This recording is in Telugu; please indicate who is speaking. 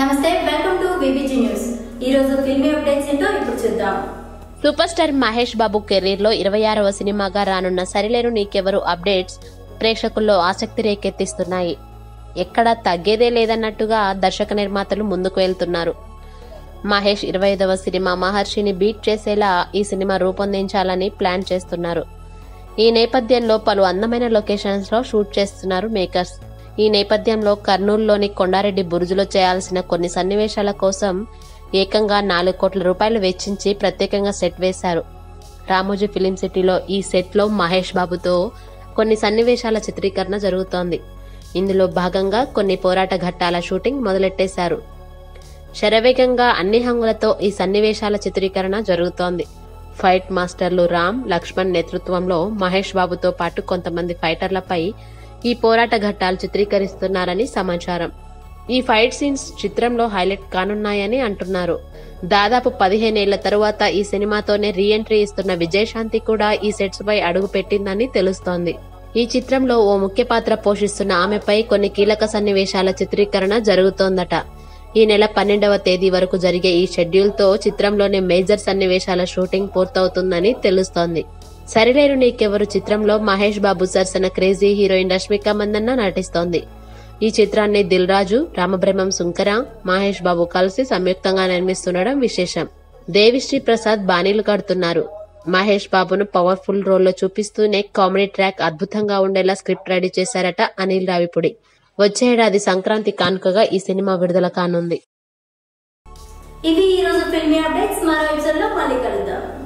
Speaker 1: నమస్తే వెల్కమ్ టు బీబీజీ న్యూస్ ఈ రోజు ఫిల్మీ అప్డేట్స్ ఏంటో ఇప్పుడు చూద్దాం.
Speaker 2: సూపర్ స్టార్ మహేష్ బాబు కెరీర్లో ఇరవై ఆరవ సినిమాగా రానున్న సరిలేరు నీకెవరు అప్డేట్స్ ప్రేక్షకుల్లో ఆసక్తి రేకెత్తిస్తున్నాయి. ఎక్కడా తగ్గేదే లేదన్నట్టుగా దర్శక నిర్మాతలు ముందుకు వెళ్తున్నారు. మహేష్ ఇరవై ఐదవ సినిమా మహర్షిని బీట్ చేసేలా ఈ సినిమా రూపొందించాలని ప్లాన్ చేస్తున్నారు. ఈ నేపథ్యంలో పలు అందమైన లొకేషన్స్లో షూట్ చేస్తున్నారు మేకర్స్. ఈ నేపథ్యంలో కర్నూలులోని కొండారెడ్డి బురుజులో చేయాల్సిన కొన్ని సన్నివేశాల కోసం ఏకంగా నాలుగు కోట్ల రూపాయలు వెచ్చించి ప్రత్యేకంగా సెట్ వేశారు. రామోజీ ఫిలిం సిటీలో ఈ సెట్లో మహేష్ బాబుతో కొన్ని సన్నివేశాల చిత్రీకరణ జరుగుతోంది. ఇందులో భాగంగా కొన్ని పోరాట ఘట్టాల షూటింగ్ మొదలెట్టేశారు. శరవేగంగా అన్ని హంగులతో ఈ సన్నివేశాల చిత్రీకరణ జరుగుతోంది. ఫైట్ మాస్టర్లు రామ్ లక్ష్మణ్ నేతృత్వంలో మహేష్ బాబుతో పాటు కొంతమంది ఫైటర్లపై ఈ పోరాట ఘట్టాలు చిత్రీకరిస్తున్నారని సమాచారం. ఈ ఫైట్ సీన్స్ చిత్రంలో హైలైట్ కానున్నాయని అంటున్నారు. దాదాపు పదిహేనేళ్ళ తరువాత ఈ సినిమాతోనే రీ ఎంట్రీ ఇస్తున్న విజయశాంతి కూడా ఈ సెట్స్ పై అడుగు పెట్టిందని తెలుస్తోంది. ఈ చిత్రంలో ఓ ముఖ్య పాత్ర పోషిస్తున్న ఆమెపై కొన్ని కీలక సన్నివేశాల చిత్రీకరణ జరుగుతోందట. ఈ నెల పన్నెండవ తేదీ వరకు జరిగే ఈ షెడ్యూల్తో చిత్రంలోని మేజర్ సన్నివేశాల షూటింగ్ పూర్తవుతుందని తెలుస్తోంది. సరిలేరు నీకెవరు చిత్రంలో మహేష్ బాబు సరసన క్రేజీ హీరోయిన్ రష్మిక మందన్న నటిస్తోంది. ఈ చిత్రాన్ని దిల్ రాజు రామబ్రహ్మం సుంకర మహేష్ బాబు కలిసి సంయుక్తంగా నిర్మిస్తుండడం విశేషం. దేవిశ్రీ ప్రసాద్ బాణీలు కడుతున్నారు. మహేష్ బాబును పవర్ఫుల్ రోల్లో చూపిస్తూనే కామెడీ ట్రాక్ అద్భుతంగా ఉండేలా స్క్రిప్ట్ రెడీ చేశారట అనిల్ రావిపుడి. వచ్చే ఏడాది సంక్రాంతి కానుకగా ఈ సినిమా విడుదల కానుంది.
Speaker 1: ఇది ఈ రోజు ఫిల్మీ అప్డేట్స్. మరో ఎపిసోడ్లో మళ్ళీ కలుద్దాం.